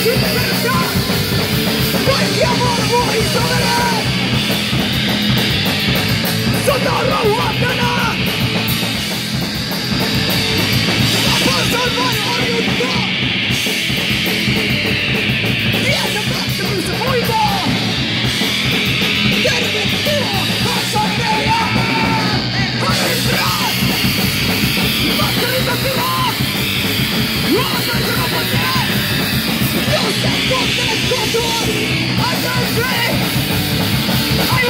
Thank you.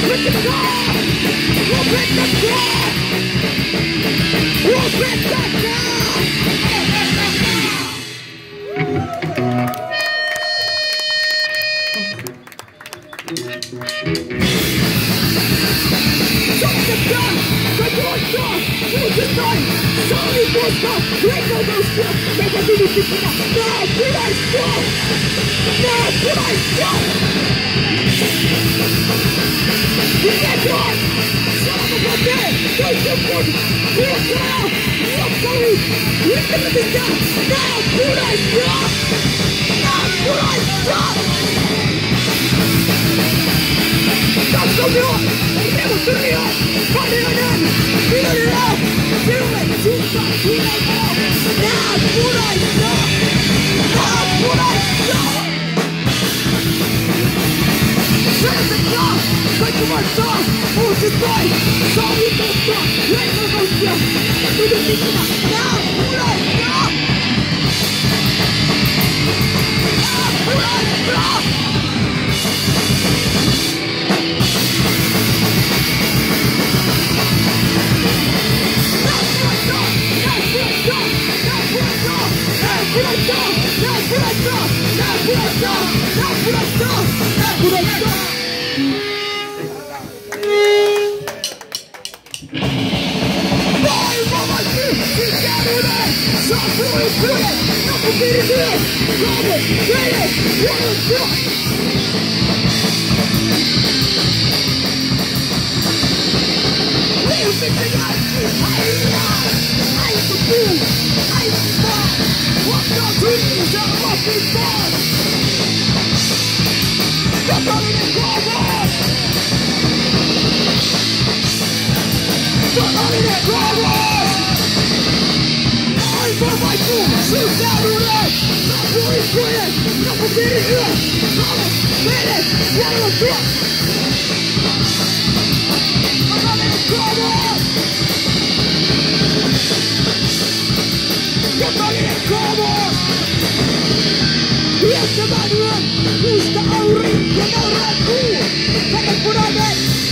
We'll break the dawn! We'll break the dawn! We'll break the Drop the gun! Take your shot! Choose the time! Tell me for stop! Break all those steps! Make a baby sit down! No! Did I stop? No! Did I stop? Do it! Do it! Do it! Now, do it! like my song Won't you play? Show me the song Raise my voice now Do you think I'm now? Run, now! Run, now! That's my song! That's é song! That's my song! Going through it. Nothing beating this. Rolling, ready, rolling through it. Leave me tonight. I am not. I am the fool. I am the man. What's up, dreams? I must be born. Step out of the closet. Step out of the closet.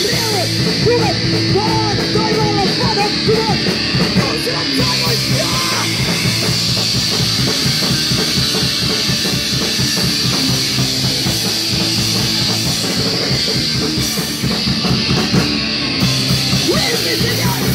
Kurek, kurek, pan, daj wolę, padam, kurek,